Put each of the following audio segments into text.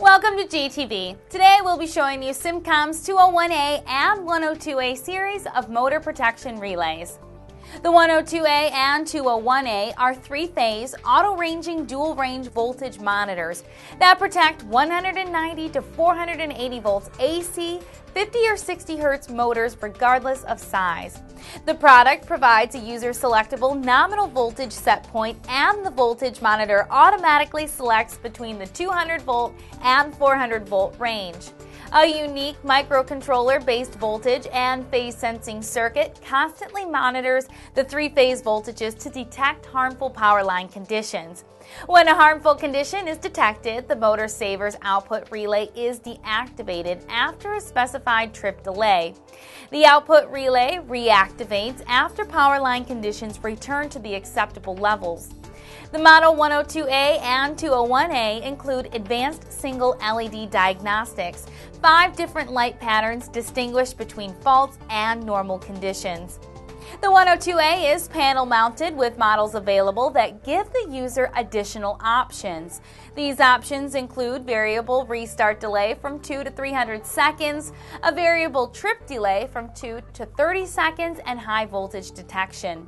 Welcome to GTV. Today we'll be showing you Symcom's 201A and 102A series of motor protection relays. The 102A and 201A are three-phase, auto-ranging dual-range voltage monitors that protect 190 to 480 volts AC, 50 or 60 hertz motors regardless of size. The product provides a user-selectable nominal voltage set point and the voltage monitor automatically selects between the 200 volt and 400 volt range. A unique microcontroller based voltage and phase sensing circuit constantly monitors the three phase voltages to detect harmful power line conditions. When a harmful condition is detected, the motor saver's output relay is deactivated after a specified trip delay. The output relay reactivates after power line conditions return to the acceptable levels. The Model 102A and 201A include advanced single LED diagnostics, five different light patterns distinguish between faults and normal conditions. The 102A is panel mounted with models available that give the user additional options. These options include variable restart delay from 2 to 300 seconds, a variable trip delay from 2 to 30 seconds, and high voltage detection.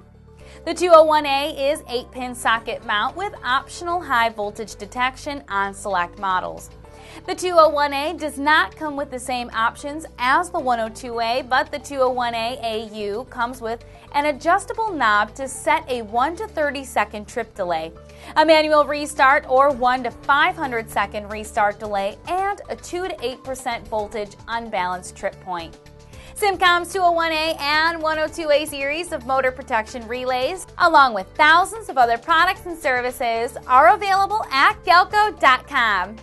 The 201A is 8-pin socket mount with optional high voltage detection on select models. The 201A does not come with the same options as the 102A, but the 201A AU comes with an adjustable knob to set a 1 to 30 second trip delay, a manual restart or 1 to 500 second restart delay, and a 2 to 8% voltage unbalanced trip point. Symcom's 201A and 102A series of motor protection relays, along with thousands of other products and services, are available at galco.com.